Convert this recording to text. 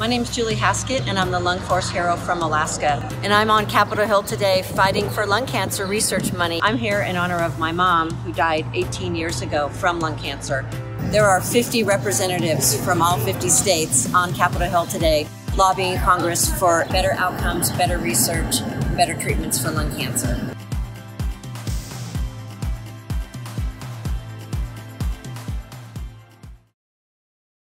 My name is Julie Haskett, and I'm the Lung Force Hero from Alaska. And I'm on Capitol Hill today fighting for lung cancer research money. I'm here in honor of my mom, who died 18 years ago from lung cancer. There are 50 representatives from all 50 states on Capitol Hill today lobbying Congress for better outcomes, better research, better treatments for lung cancer.